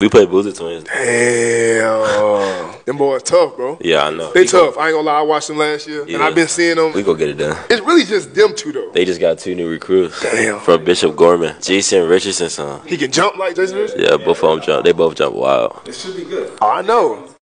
We played Boozer Twins. Damn. them boys tough, bro. Yeah, I know. They tough. I ain't gonna lie. I watched them last year, and I've been seeing them. We gonna get it done. It's really just them two, though. They just got two new recruits. Damn. From Bishop Gorman, Jason Richardson son. He can jump like Jason Richardson. Yeah, both of them jump. They both jump wild. It should be good. I know.